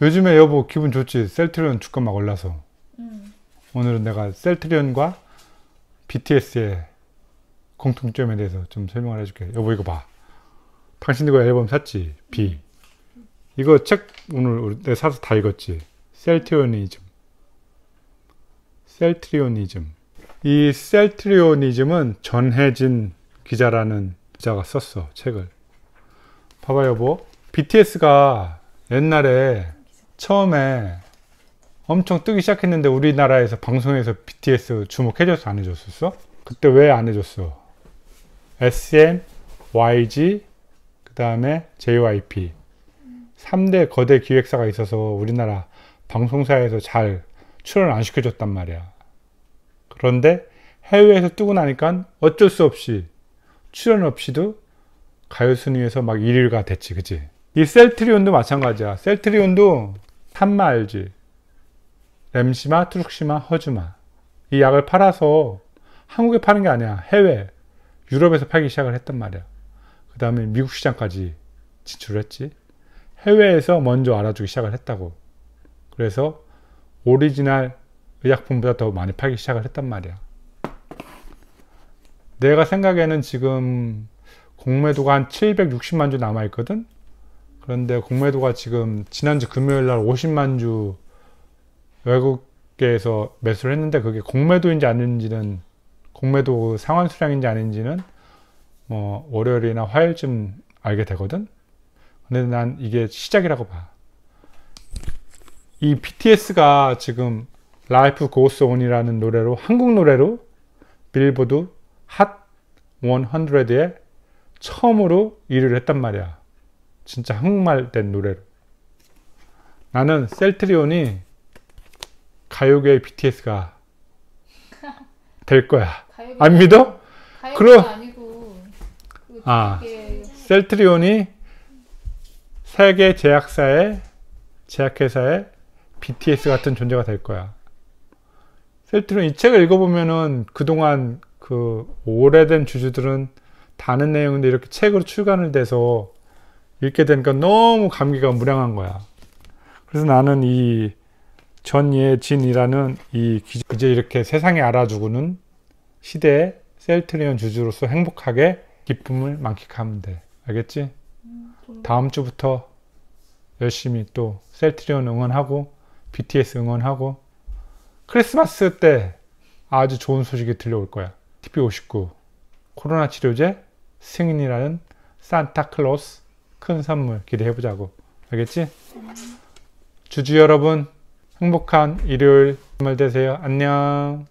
요즘에 여보 기분 좋지? 셀트리온 주가 막 올라서. 음. 오늘은 내가 셀트리온과 BTS의 공통점에 대해서 좀 설명을 해줄게. 여보 이거 봐. 당신 이거 앨범 샀지? B. 이거 책 오늘 내가 사서 다 읽었지? 셀트리오니즘. 셀트리오니즘. 이 셀트리오니즘은 전혜진 기자라는 기자가 썼어 책을. 봐봐 여보. BTS가 옛날에 처음에 엄청 뜨기 시작했는데 우리나라에서 방송에서 BTS 주목해줘서 안 해줬었어? 그때 왜 안 해줬어? SM, YG, 그 다음에 JYP 3대 거대 기획사가 있어서 우리나라 방송사에서 잘 출연 안 시켜줬단 말이야. 그런데 해외에서 뜨고 나니까 어쩔 수 없이 출연 없이도 가요 순위에서 막 1위가 됐지, 그치? 이 셀트리온도 마찬가지야. 셀트리온도 삼마 알지? 램시마, 트룩시마, 허쥬마. 이 약을 팔아서 한국에 파는 게 아니야. 해외, 유럽에서 팔기 시작을 했단 말이야. 그 다음에 미국 시장까지 진출을 했지. 해외에서 먼저 알아주기 시작을 했다고. 그래서 오리지널 의약품보다 더 많이 팔기 시작을 했단 말이야. 내가 생각에는 지금 공매도가 한 760만 주 남아있거든? 그런데 공매도가 지금 지난주 금요일 날 50만 주 외국계에서 매수를 했는데 그게 공매도인지 아닌지는 공매도 상환 수량인지 아닌지는 뭐 월요일이나 화요일쯤 알게 되거든. 근데 난 이게 시작이라고 봐. 이 BTS가 지금 Life Goes On이라는 노래로 한국 노래로 빌보드 핫 100에 처음으로 1위를 했단 말이야. 진짜 한국말 된 노래로. 나는 셀트리온이 가요계의 BTS가 될 거야. 안 믿어? 그럼- 아니고 그 아. 셀트리온이 세계 제약사의 제약회사의 BTS 같은 존재가 될 거야. 셀트리온 이 책을 읽어보면은 그동안 그 오래된 주주들은 다는 내용인데 이렇게 책으로 출간을 돼서 읽게 되니까 너무 감기가 무량한 거야. 그래서 나는 이 전예진이라는 이 기- 이제 이렇게 세상에 알아주고는 시대의 셀트리온 주주로서 행복하게 기쁨을 만끽하면 돼. 알겠지? 좀 다음 주부터 열심히 또 셀트리온 응원하고 BTS 응원하고 크리스마스 때 아주 좋은 소식이 들려올 거야. TP59 코로나 치료제 승인이라는 산타클로스 큰 선물 기대해 보자고. 알겠지? 주주 여러분 행복한 일요일 주말 되세요. 안녕.